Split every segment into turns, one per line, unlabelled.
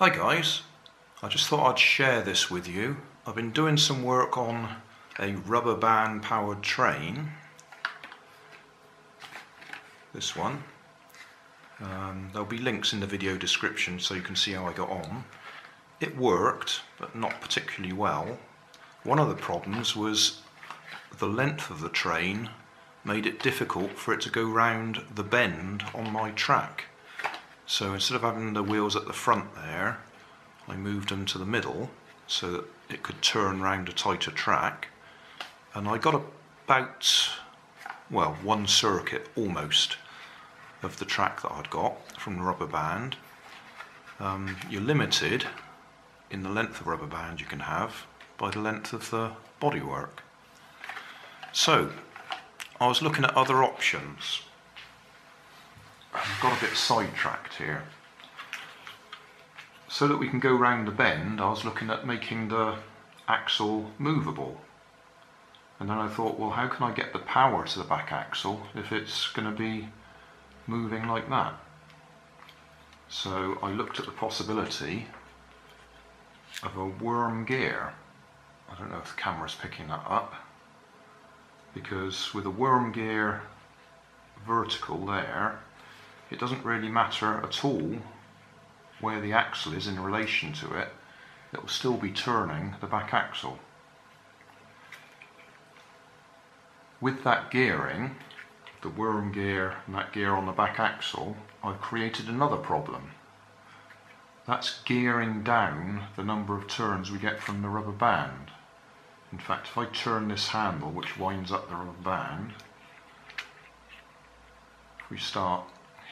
Hi guys, I just thought I'd share this with you. I've been doing some work on a rubber band powered train. This one. Um, there'll be links in the video description so you can see how I got on. It worked, but not particularly well. One of the problems was the length of the train made it difficult for it to go round the bend on my track. So instead of having the wheels at the front there, I moved them to the middle so that it could turn round a tighter track. And I got about, well, one circuit almost of the track that I'd got from the rubber band. Um, you're limited in the length of rubber band you can have by the length of the bodywork. So, I was looking at other options got a bit sidetracked here. So that we can go round the bend, I was looking at making the axle movable. And then I thought, well, how can I get the power to the back axle if it's going to be moving like that? So I looked at the possibility of a worm gear. I don't know if the camera's picking that up because with a worm gear vertical there it doesn't really matter at all where the axle is in relation to it, it will still be turning the back axle. With that gearing, the worm gear and that gear on the back axle, I've created another problem. That's gearing down the number of turns we get from the rubber band. In fact, if I turn this handle, which winds up the rubber band, if we start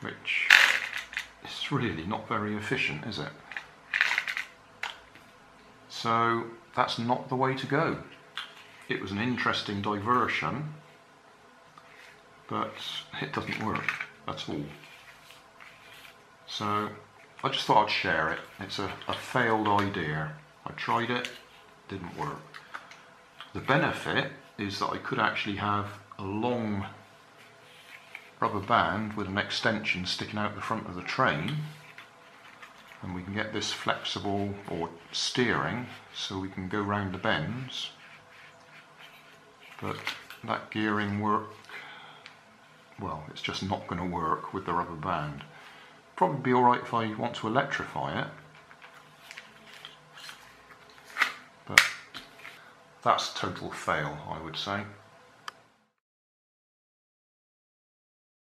which is really not very efficient, is it? So that's not the way to go. It was an interesting diversion, but it doesn't work at all. So I just thought I'd share it. It's a, a failed idea. I tried it, didn't work. The benefit is that I could actually have a long rubber band with an extension sticking out the front of the train and we can get this flexible or steering so we can go round the bends but that gearing work well it's just not going to work with the rubber band probably be alright if I want to electrify it but that's total fail I would say